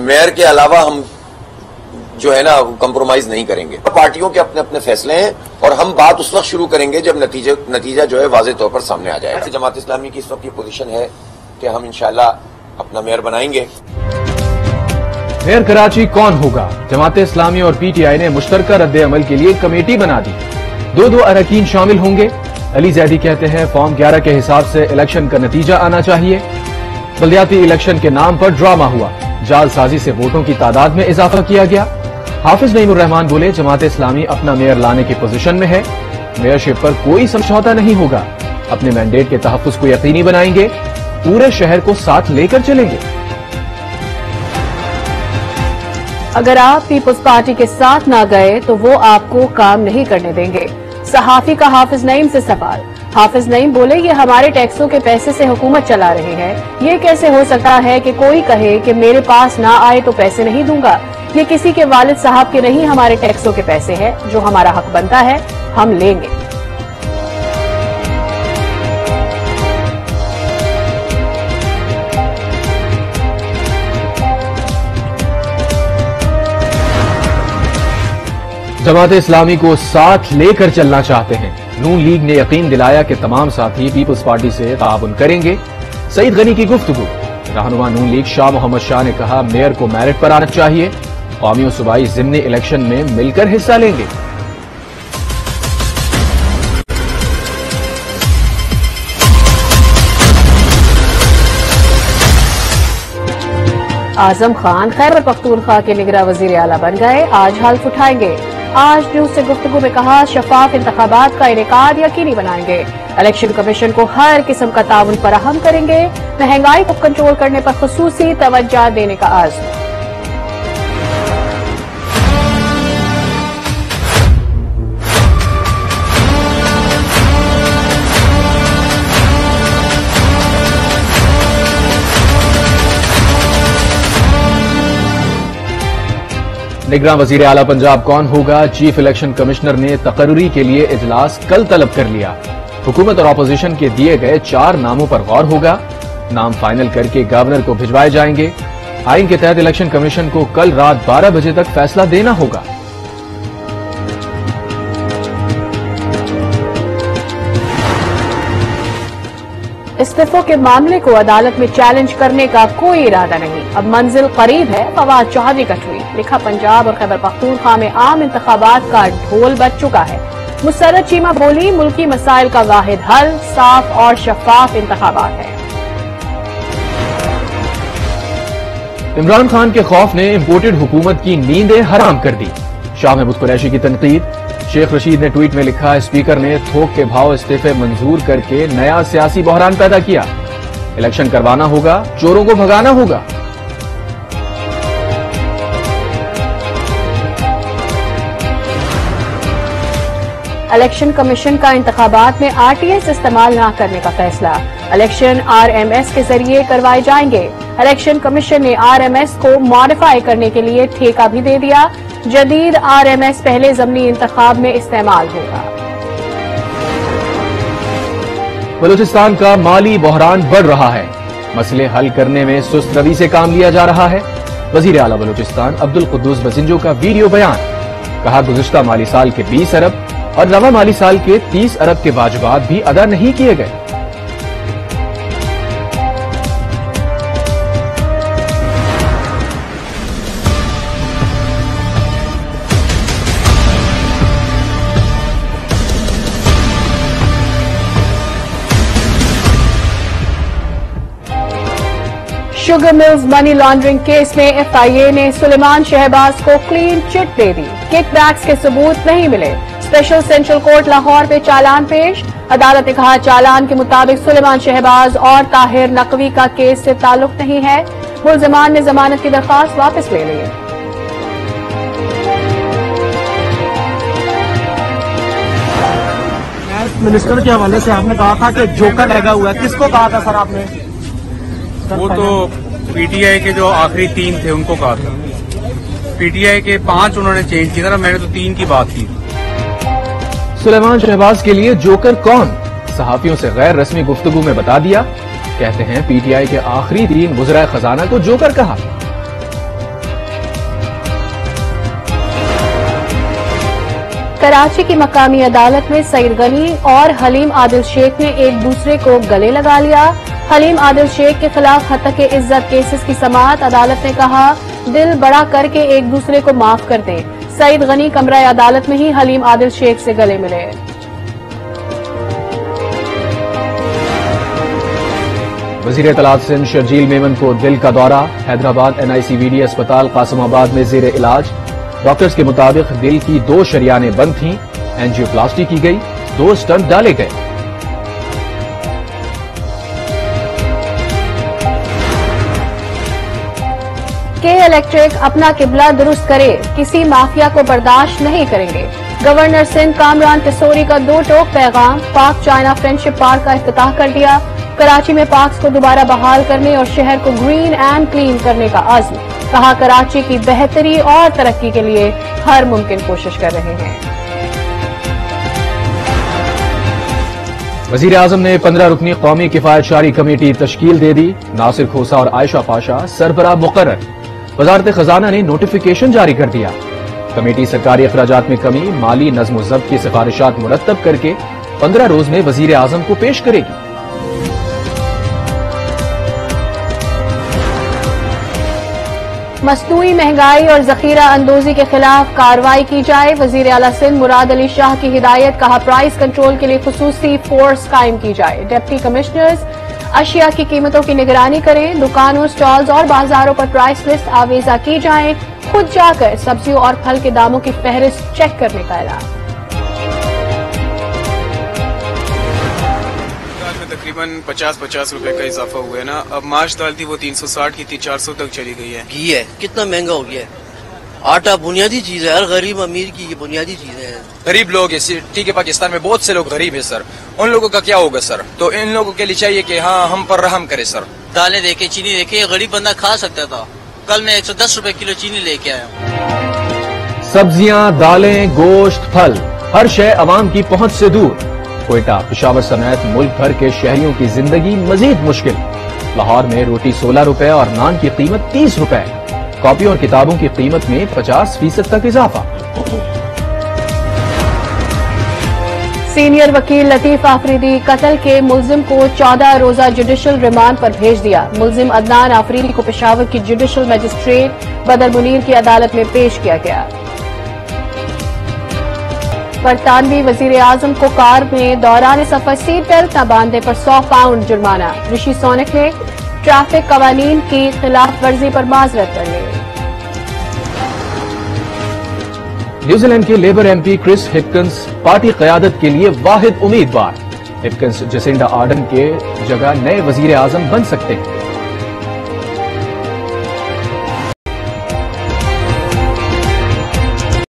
Mayor के अलावा हम जो है ना कंप्रोमाइज नहीं करेंगे। पार्टियों के अपने अपने फैसले हैं और हम बात उस वक्त शुरू करेंगे जब नतीजे नतीजा जो है वाजे तौर पर सामने आ जाएगा। जमात इस्लामी की इस वक्त की पोजीशन है कि हम इंशाल्लाह अपना मेयर बनाएँगे। मेयर कराची कौन होगा? जमात इस्लामी और पीटीआई ने मुश्तरका रद्द अमल के लिए कमेटी बना दी। दो दो अरकान शामिल होंगे। अली जैदी कहते हैं फॉर्म 11 के हिसाब से इलेक्शन का नतीजा आना चाहिए। बल्दियाती इलेक्शन के नाम पर ड्रामा हुआ। जालसाजी से वोटों की तादाद में इजाफा किया गया। हाफिज नईमुररहमान बोले, जमात इस्लामी अपना मेयर लाने की पोजीशन में है। मेयरशिप पर कोई समझौता नहीं होगा। अपने मैंडेट के तहफ़ को यकीनी बनाएँगे। पूरे शहर को साथ लेकर चलेंगे। अगर आप पीपल्स पार्टी के साथ ना गए तो वो आपको काम नहीं करने देंगे। सहाफी का हाफिज नईम से सवाल। हाफिज नईम बोले, ये हमारे टैक्सों के पैसे से हुकूमत चला रहे हैं। ये कैसे हो सकता है कि कोई कहे कि मेरे पास ना आए तो पैसे नहीं दूँगा? ये किसी के वालिद साहब के नहीं हमारे टैक्सों के पैसे हैं, जो हमारा हक बनता है, हम लेंगे। जमात इस्लामी को साथ लेकर चलना चाहते हैं। नून लीग ने यकीन दिलाया कि तमाम साथी पीपल्स पार्टी से ताउन करेंगे। सईद गनी की गुफ्तगु। रहनुमा नून लीग शाह मोहम्मद शाह ने कहा, मेयर को मेरिट पर आना चाहिए। कौमी और सूबाई जिमनी इलेक्शन में मिलकर हिस्सा लेंगे। आज़म खान खैबर पख्तूनख्वा के निगरा वज़ीर आला बन गए। आज हल्फ उठाएँगे। आज न्यूज़ से गुफ्तगु में कहा, शफाफ इंतबात का इनका यकीनी बनाएँगे। इलेक्शन कमीशन को हर किस्म का ताउन फराहम करेंगे। महँगाई को कंट्रोल करने पर खसूसी तवज्जा देने का आज़म। निगरान वज़ीर आला पंजाब कौन होगा? चीफ इलेक्शन कमिश्नर ने तकर्री के लिए इजलास कल तलब कर लिया। हुकूमत और अपोजिशन के दिए गए चार नामों पर गौर होगा। नाम फाइनल करके गवर्नर को भिजवाए जाएँगे। आइन के तहत इलेक्शन कमीशन को कल रात 12 बजे तक फैसला देना होगा। इस्तीफों के मामले को अदालत में चैलेंज करने का कोई इरादा नहीं। अब मंजिल करीब है, फवाद चौधरी का ट्वीट लिखा पंजाब और खैबर पख्तूनख्वा में आम इंतबात का ढोल बच चुका है। मुसरत चीमा बोली, मुल्की मसाइल का वाहिद हल, साफ़ और शफाफ इंतबात है। इमरान खान के खौफ ने इम्पोर्टेड हुकूमत की नींदें हराम कर दी। शाह महमूद कुरैशी की तनकीद शेख रशीद ने ट्वीट में लिखा, स्पीकर ने थोक के भाव इस्तीफे मंजूर करके नया सियासी बहरान पैदा किया। इलेक्शन करवाना होगा, चोरों को भगाना होगा। इलेक्शन कमीशन का इंतबात में आरटीएस इस्तेमाल न करने का फैसला। इलेक्शन आरएमएस के ज़रिए करवाए जाएँगे। इलेक्शन कमीशन ने आरएमएस को मॉडिफाई करने के लिए ठेका भी दे दिया। जदीद आरएमएस पहले जमनी इंतखाब में इस्तेमाल होगा। बलूचिस्तान का माली बहरान बढ़ रहा है। मसले हल करने में सुस्त रवि से काम लिया जा रहा है। वज़ीर आला बलूचिस्तान अब्दुल कुद्दूस बजिंजो का वीडियो बयान। कहा, गुजश्ता माली साल के 20 अरब और नवा माली साल के 30 अरब के वाजबात भी अदा नहीं किए गए। Sugar mills money laundering case में एफआईए ने सुलेमान शहबाज को क्लीन चिट दे दी। किकबैक्स के सबूत नहीं मिले। स्पेशल सेंट्रल कोर्ट लाहौर पे चालान पेश। अदालत ने कहा चालान के मुताबिक सुलेमान शहबाज और ताहिर नकवी का केस से ताल्लुक नहीं है। मुलजमान ने जमानत की दरख्वास्त वापस ले ली। मिनिस्टर के हवाले से आपने कहा था कि जोकर लगा हुआ है। किसको कहा था सर आपने? वो तो पीटीआई के जो आखिरी तीन थे उनको कहा था। पीटीआई के पाँच उन्होंने चेंज किया था मैंने तो तीन की बात की। सुलेमान शहबाज के लिए जोकर कौन? सहाफियों से गैर रस्मी गुफ्तगु में बता दिया। कहते हैं पीटीआई के आखिरी तीन गुजरा खजाना को जोकर कहा। कराची की मकामी अदालत में सईद गनी और हलीम आदिल शेख ने एक दूसरे को गले लगा लिया। हलीम आदिल शेख के खिलाफ हतक के इज़्ज़त केसेस की समात अदालत ने कहा, दिल बड़ा करके एक दूसरे को माफ़ कर दें। सईद गनी कमरा अदालत में ही हलीम आदिल शेख से गले मिले। वज़ीर तलात सिंह शर्जील मेमन को दिल का दौरा, हैदराबाद एनआईसीवीडी अस्पताल, कासमाबाद में जेर इलाज। डॉक्टर्स के मुताबिक दिल की दो शरियाने बंद थीं, एंजियोप्लास्टी की गई, दो स्टंट डाले गए। के इलेक्ट्रिक अपना किबला दुरुस्त करे, किसी माफिया को बर्दाश्त नहीं करेंगे। गवर्नर सिंध कामरान किशोरी का दो टोक पैगाम, पाक चाइना फ्रेंडशिप पार्क का इफ्ताह कर दिया कराची में पार्क को दोबारा बहाल करने और शहर को ग्रीन एंड क्लीन करने का आज़म। कहा, कराची की बेहतरी और तरक्की के लिए हर मुमकिन कोशिश कर रहे हैं। वज़ीर आज़म ने पंद्रह रुकनी कौमी किफायत शारी कमेटी तश्कील दे दी। नासिर खोसा और आयशा पाशा सरबरा मुकर वजारत खजाना ने नोटिफिकेशन जारी कर दिया। कमेटी सरकारी अखराज में कमी, माली नज्म जब्त की सिफारिशात मुरतब करके पंद्रह रोज में वज़ीर आज़म को पेश करेगी। मसनू महँगाई और जखीरा अंदोजी के खिलाफ कार्रवाई की जाए वज़ीर अला सिंध मुराद अली शाह की हिदायत, कहा प्राइस कंट्रोल के लिए खसूसी फोर्स कायम की जाए। डिप्टी कमिश्नर्स अशिया की कीमतों की निगरानी करें दुकानों स्टॉल्स और बाजारों पर प्राइस लिस्ट आवेजा की जाए। खुद जाकर सब्जियों और फल के दामों की फहरिस्त चेक करने का ऐलान। तकरीबन 50-50 रुपए का इजाफा हुआ है ना। अब मार्च दाल थी वो 360 की थी 400 तक चली गई है। घी है कितना महँगा हो गया है? आटा बुनियादी चीज़ है हर गरीब अमीर की ये बुनियादी चीज़ें है। गरीब लोग है ठीक है पाकिस्तान में बहुत से लोग गरीब है सर। उन लोगों का क्या होगा सर? तो इन लोगों के लिए चाहिए कि हाँ हम पर रहम करे सर। दालें देखे चीनी देखे गरीब बंदा खा सकता था। कल मैं एक सौ दस रूपए किलो चीनी लेके आया सब्ज़ियाँ दालें गोश्त फल हर शय आवाम की पहुँच ऐसी दूर। कोयटा पिशावर समेत मुल्क भर के शहरियों की ज़िंदगी मजीद मुश्किल। लाहौर में रोटी सोलह रुपए और नान की कीमत तीस रुपए। कॉपी और किताबों की कीमत में पचास फ़ीसद तक इजाफा। सीनियर वकील लतीफ आफरीदी कत्ल के मुलजिम को चौदह रोजा जुडिशल रिमांड पर भेज दिया। मुलजिम अदनान आफरीदी को पेशावर की जुडिशल मजिस्ट्रेट बदर मुनीर की अदालत में पेश किया गया। बरतानवी वज़ीर आज़म को कार में दौरान सफ़र सीट बेल्ट न बांधने पर सौ पाउंड जुर्माना। ऋषि सोनक ने ट्रैफ़िक कवानीन की खिलाफ वर्जी पर माजरत कर ली न्यूजीलैंड के Labour MP Chris Hipkins party क्यादत के लिए वाहिद उम्मीदवार। हिपकंस जसिंडा आर्डन के जगह नए वज़ीर आज़म बन सकते हैं।